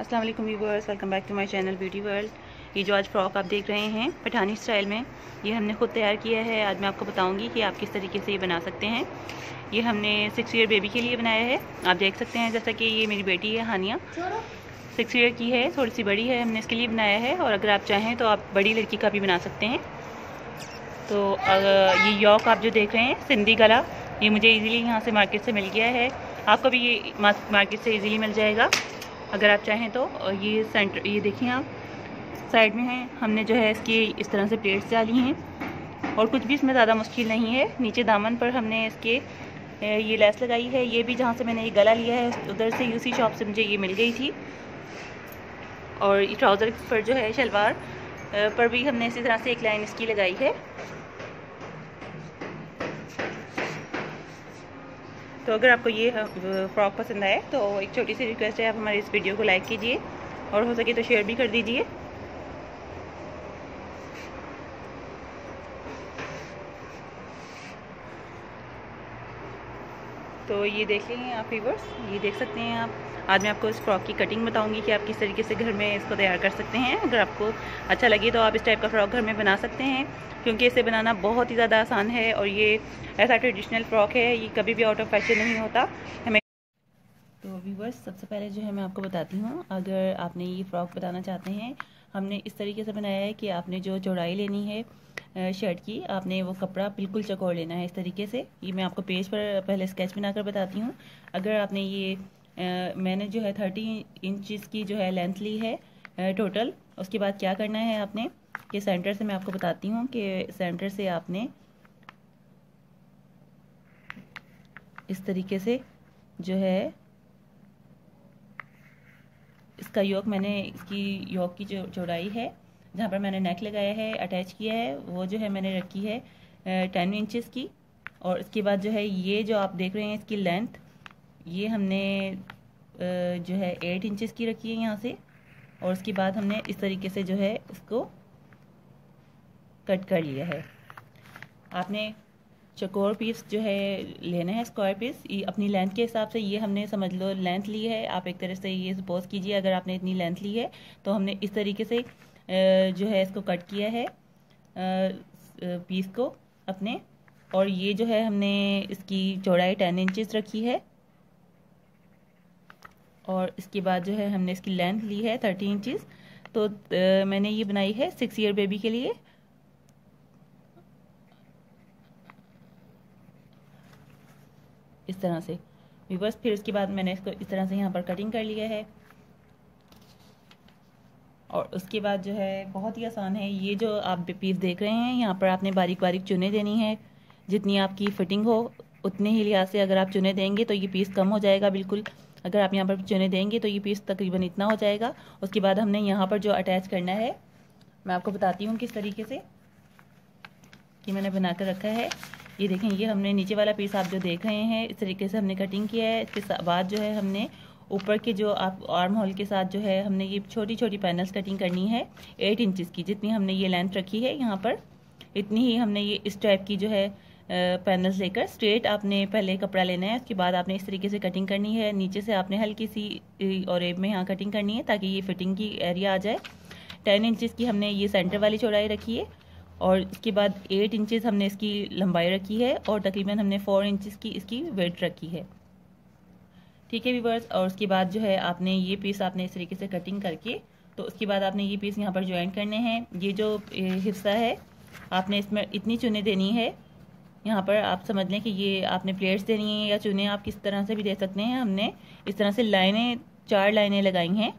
अस्सलाम वालेकुम viewers welcome back to my channel beauty world ये जो आज फ्रॉक आप देख रहे हैं, पठानी स्टाइल में, ये हमने ख़ुद तैयार किया है। आज मैं आपको बताऊँगी कि आप किस तरीके से ये बना सकते हैं। ये हमने सिक्स ईयर बेबी के लिए बनाया है। आप देख सकते हैं, जैसा कि ये मेरी बेटी है, हानिया। सिक्स ईयर की है थोड़ी सी बड़ी है, हमने इसके लिए बनाया है। और अगर आप चाहें तो आप बड़ी लड़की का भी बना सकते हैं। तो ये यॉक आप जो देख रहे हैं, सिंधी गला, ये मुझे ईज़िली यहाँ से मार्केट से मिल गया है। आपको भी ये मार्केट से इजीली मिल जाएगा। अगर आप चाहें तो ये सेंटर ये देखिए आप साइड में है। हमने जो है इसकी इस तरह से प्लेट्स डाली हैं। और कुछ भी इसमें ज़्यादा मुश्किल नहीं है। नीचे दामन पर हमने इसके ये लेस लगाई है। ये भी जहाँ से मैंने ये गला लिया है उधर से उसी शॉप से मुझे ये मिल गई थी। और ट्राउज़र पर जो है, शलवार पर भी हमने इसी तरह से एक लाइन इसकी लगाई है। तो अगर आपको ये फ्रॉक पसंद आए तो एक छोटी सी रिक्वेस्ट है, आप हमारे इस वीडियो को लाइक कीजिए और हो सके तो शेयर भी कर दीजिए। तो ये देख लेंगे आप फीवर्स ये देख सकते हैं आप। आज मैं आपको इस फ्रॉक की कटिंग बताऊँगी कि आप किस तरीके से घर में इसको तैयार कर सकते हैं। अगर आपको अच्छा लगे तो आप इस टाइप का फ्रॉक घर में बना सकते हैं, क्योंकि इसे बनाना बहुत ही ज़्यादा आसान है और ये ऐसा ट्रेडिशनल फ्रॉक है, ये कभी भी आउट ऑफ़ फ़ैशन नहीं होता। हमें तो व्यूवर्स सबसे पहले जो है मैं आपको बताती हूँ, अगर आपने ये फ्रॉक बताना चाहते हैं, हमने इस तरीके से बनाया है कि आपने जो चौड़ाई लेनी है शर्ट की। आपने वो कपड़ा बिल्कुल चकोर लेना है इस तरीके से। ये मैं आपको पेज पर पहले स्केच बनाकर बताती हूँ। अगर आपने ये आ, मैंने जो है थर्टी इंचज़ की जो है लेंथ ली है टोटल उसके बाद क्या करना है आपने? कि सेंटर से मैं आपको बताती हूँ कि सेंटर से आपने इस तरीके से जो है इसका योग मैंने इसकी योग की जो चौड़ाई है जहाँ पर मैंने नेक लगाया है अटैच किया है, वो जो है मैंने रखी है टेन इंचेस की। और इसके बाद जो है ये जो आप देख रहे हैं इसकी लेंथ ये हमने जो है एट इंचेस की रखी है यहाँ से। और उसके बाद हमने इस तरीके से जो है इसको कट कर लिया है। आपने चकोर पीस जो है लेना है स्क्वायर पीस ये अपनी लेंथ के हिसाब से ये हमने समझ लो लेंथ ली है। आप एक तरह से ये सपोज़ कीजिए, अगर आपने इतनी लेंथ ली है तो हमने इस तरीके से जो है इसको कट किया है पीस को अपने। और ये जो है हमने इसकी चौड़ाई टेन इंचज़ रखी है। और इसके बाद जो है हमने इसकी लेंथ ली है थर्टी इंचज़ तो मैंने ये बनाई है सिक्स ईयर बेबी के लिए। इस तरह से। बस फिर उसके बाद मैंने इसको इस तरह से यहाँ पर कटिंग कर लिया है। और उसके बाद जो है, बहुत ही आसान है। ये जो आप पीस देख रहे हैं, यहाँ पर आपने बारीक बारीक चुने देनी है। जितनी आपकी फिटिंग हो, उतने ही लिहाज से अगर आप चुने देंगे तो ये पीस कम हो जाएगा बिल्कुल। अगर आप यहाँ पर चुने देंगे तो ये पीस तकरीबन इतना हो जाएगा। उसके बाद हमने यहाँ पर जो अटैच करना है, मैं आपको बताती हूँ किस तरीके से, कि मैंने बना कर रखा है। ये देखें, ये हमने नीचे वाला पीस आप जो देख रहे हैं, इस तरीके से हमने कटिंग किया है। इसके बाद जो है हमने ऊपर के जो आप आर्म होल के साथ जो है, हमने ये छोटी छोटी पैनल्स कटिंग करनी है एट इंचज़ की, जितनी हमने ये लेंथ रखी है यहाँ पर। इतनी ही हमने ये इस टाइप की जो है पैनल्स लेकर स्ट्रेट आपने पहले कपड़ा लेना है, उसके बाद आपने इस तरीके से कटिंग करनी है। नीचे से आपने हल्की सी और एब में यहाँ कटिंग करनी है, ताकि ये फिटिंग की एरिया आ जाए। टेन इंचज़ की हमने ये सेंटर वाली चौड़ाई रखी है, और इसके बाद एट इंचज़ हमने इसकी लंबाई रखी है, और तकरीबन हमने फोर इंचज़ की इसकी वेट रखी है। ठीक है वीवर्स और उसके बाद जो है आपने ये पीस आपने इस तरीके से कटिंग करके तो उसके बाद आपने ये पीस यहाँ पर ज्वाइन करने हैं। ये जो हिस्सा है, आपने इसमें इतनी चुने देनी है। यहाँ पर आप समझ लें कि ये आपने प्लेट्स देनी है या चुने, आप किस तरह से भी दे सकते हैं। हमने इस तरह से लाइनें, चार लाइनें लगाई हैं।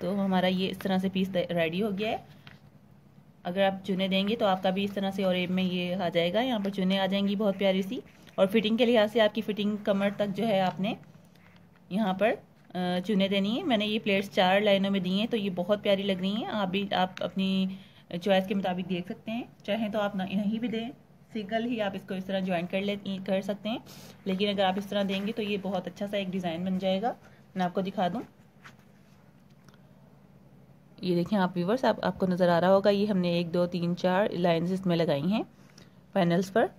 तो हमारा ये इस तरह से पीस रेडी हो गया है। अगर आप चुने देंगे तो आपका भी इस तरह से और एब में ये आ जाएगा। यहाँ पर चुने आ जाएँगी बहुत प्यारी सी। और फिटिंग के लिहाज से आपकी फिटिंग कमर तक जो है आपने यहाँ पर चुने देनी है। मैंने ये प्लेट्स चार लाइनों में दी हैं तो ये बहुत प्यारी लग रही हैं। आप भी, आप अपनी चॉइस के मुताबिक देख सकते हैं। चाहें तो आप नहीं भी दें। सिंगल ही आप इसको इस तरह ज्वाइन कर ले, कर सकते हैं। लेकिन अगर आप इस तरह देंगे तो ये बहुत अच्छा सा एक डिज़ाइन बन जाएगा। मैं आपको दिखा दूँ। ये देखें आप व्यूवर्स आप, आपको नज़र आ रहा होगा, ये हमने एक, दो, तीन, चार लाइन्स इसमें लगाई हैं पैनल्स पर।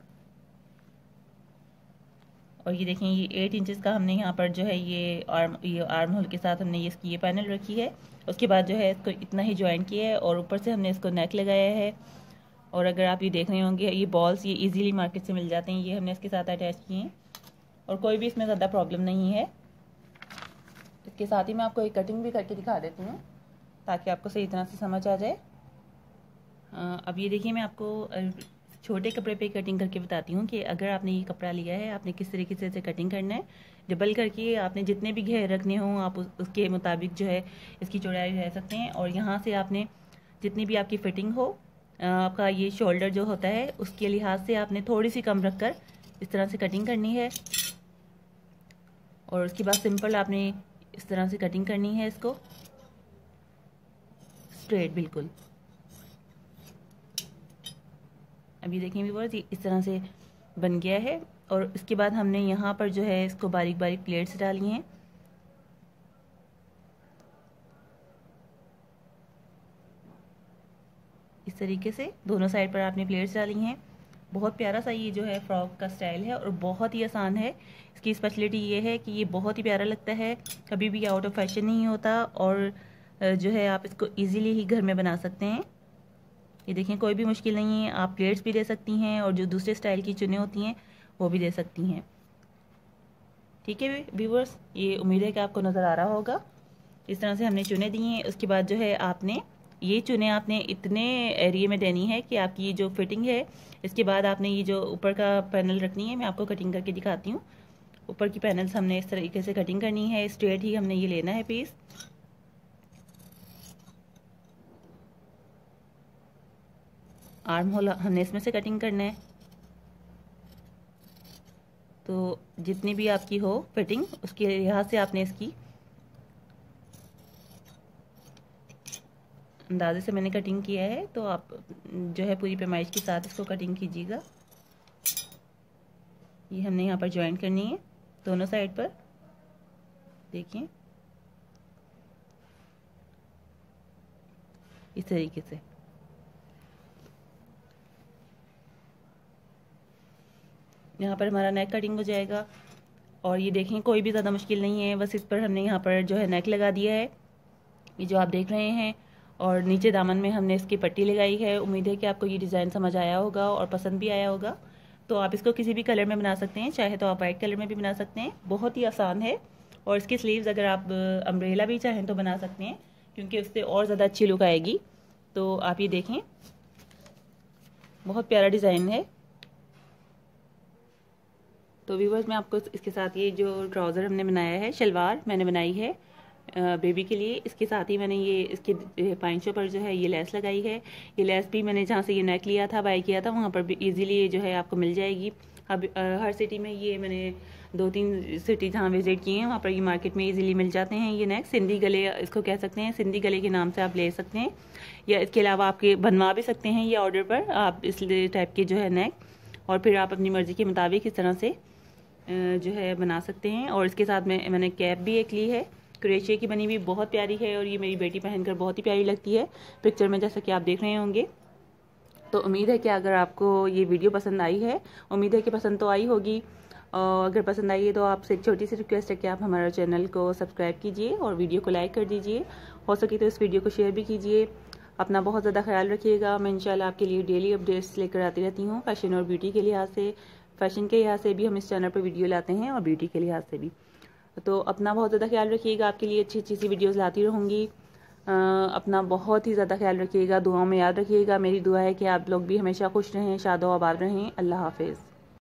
और ये देखें ये एट इंचज़ का हमने यहाँ पर जो है ये आर्म ये आर्म होल के साथ हमने ये इसकी ये पैनल रखी है। उसके बाद जो है इसको इतना ही ज्वाइन किया है और ऊपर से हमने इसको नेक लगाया है। और अगर आप ये देख रहे होंगे, ये बॉल्स ये इजीली मार्केट से मिल जाते हैं, ये हमने इसके साथ अटैच किए हैं। और कोई भी इसमें ज़्यादा प्रॉब्लम नहीं है। इसके साथ ही मैं आपको एक कटिंग भी करके दिखा देती हूँ। ताकि आपको सही तरह से समझ आ जाए। अब ये देखिए मैं आपको छोटे कपड़े पे कटिंग करके बताती हूँ कि अगर आपने ये कपड़ा लिया है आपने किस तरीके से इसे कटिंग करना है डबल करके आपने जितने भी घेर रखने हों आप उस, उसके मुताबिक जो है इसकी चौड़ाई रह सकते हैं। और यहाँ से आपने जितनी भी आपकी फिटिंग हो आपका ये शोल्डर जो होता है उसके लिहाज से आपने थोड़ी सी कम रख कर इस तरह से कटिंग करनी है। और उसके बाद सिंपल आपने इस तरह से कटिंग करनी है इसको। स्ट्रेट बिल्कुल। अभी देखें व्यूवर्स इस तरह से बन गया है। और इसके बाद हमने यहाँ पर जो है, इसको बारीक बारीक प्लेट्स डाली हैं। इस तरीके से दोनों साइड पर आपने प्लेट्स डाली हैं। बहुत प्यारा सा ये जो है फ्रॉक का स्टाइल है और बहुत ही आसान है। इसकी स्पेशलिटी ये है कि ये बहुत ही प्यारा लगता है। कभी भी आउट ऑफ़ फ़ैशन नहीं होता और जो है आप इसको इजीली ही घर में बना सकते हैं। ये देखें, कोई भी मुश्किल नहीं है। आप प्लेट्स भी दे सकती हैं और जो दूसरे स्टाइल की चुने होती हैं, वो भी दे सकती हैं। ठीक है व्यूवर्स ये उम्मीद है कि आपको नज़र आ रहा होगा। इस तरह से हमने चुने दिए हैं। उसके बाद जो है आपने, ये चुने आपने इतने एरिए में देनी है कि आपकी ये जो फिटिंग है, इसके बाद आपने ये जो ऊपर का पैनल रखनी है, मैं आपको कटिंग करके दिखाती हूँ। ऊपर की पैनल्स हमने इस तरीके से कटिंग करनी है। स्ट्रेट ही हमने ये लेना है पीस आर्म होल, हमने इसमें से कटिंग करना है। तो जितनी भी आपकी हो फिटिंग उसके लिहाज से आपने इसकी अंदाजे से मैंने कटिंग किया है तो आप जो है पूरी पैमाइश के साथ इसको कटिंग कीजिएगा। ये हमने यहाँ पर ज्वाइन करनी है, दोनों साइड पर। देखिए। इस तरीके से। यहाँ पर हमारा नेक कटिंग हो जाएगा। और ये देखें, कोई भी ज़्यादा मुश्किल नहीं है। बस इस पर हमने यहाँ पर जो है नेक लगा दिया है। ये जो आप देख रहे हैं और नीचे दामन में हमने इसकी पट्टी लगाई है। उम्मीद है कि आपको ये डिज़ाइन समझ आया होगा और पसंद भी आया होगा। तो आप इसको किसी भी कलर में बना सकते हैं। चाहे तो आप वाइट कलर में भी बना सकते हैं। बहुत ही आसान है। और इसकी स्लीव्स अगर आप अम्ब्रेला भी चाहें तो बना सकते हैं, क्योंकि उससे और ज़्यादा अच्छी लुक आएगी। तो आप ये देखें। बहुत प्यारा डिज़ाइन है। तो व्यूवर्स मैं आपको इसके साथ ये जो ट्राउज़र हमने बनाया है, शलवार मैंने बनाई है बेबी के लिए। इसके साथ ही मैंने ये, इसके पाइंचों पर जो है ये लेस लगाई है। ये लेस भी मैंने जहाँ से ये नेक लिया था बाई किया था, वहाँ पर भी ईजिली ये जो है आपको मिल जाएगी। अब हर सिटी में ये मैंने दो तीन सिटी जहाँ विज़िट किए हैं, वहाँ पर ये मार्केट में इजीली मिल जाते हैं ये नेक सिंधी गले, इसको कह सकते हैं, सिंधी गले के नाम से आप ले सकते हैं। या इसके अलावा आपके बनवा भी सकते हैं ये ऑर्डर पर, आप इस टाइप के जो है नेक और फिर आप अपनी मर्ज़ी के मुताबिक इस तरह से जो है, बना सकते हैं। और इसके साथ में मैंने कैप भी एक ली है। क्रेशिया की बनी हुई बहुत प्यारी है और ये मेरी बेटी पहनकर बहुत ही प्यारी लगती है। पिक्चर में जैसा कि आप देख रहे होंगे। तो उम्मीद है कि अगर आपको ये वीडियो पसंद आई है, उम्मीद है कि पसंद तो आई होगी। और अगर पसंद आई है तो आपसे एक छोटी सी रिक्वेस्ट है कि आप हमारे चैनल को सब्सक्राइब कीजिए और वीडियो को लाइक कर दीजिए। हो सके तो इस वीडियो को शेयर भी कीजिए। अपना बहुत ज़्यादा ख्याल रखिएगा। मैं इंशाल्लाह आपके लिए डेली अपडेट्स लेकर आती रहती हूँ फ़ैशन और ब्यूटी के लिहाज से। फ़ैशन के लिहाज से भी हम इस चैनल पर वीडियो लाते हैं और ब्यूटी के लिहाज से भी। तो अपना बहुत ज़्यादा ख्याल रखिएगा, आपके लिए अच्छी अच्छी सी वीडियोज़ लाती रहूँगी। अपना बहुत ही ज़्यादा ख्याल रखिएगा, दुआओं में याद रखिएगा। मेरी दुआ है कि आप लोग भी हमेशा खुश रहें, शादो आबाद रहें। अल्लाह हाफिज़।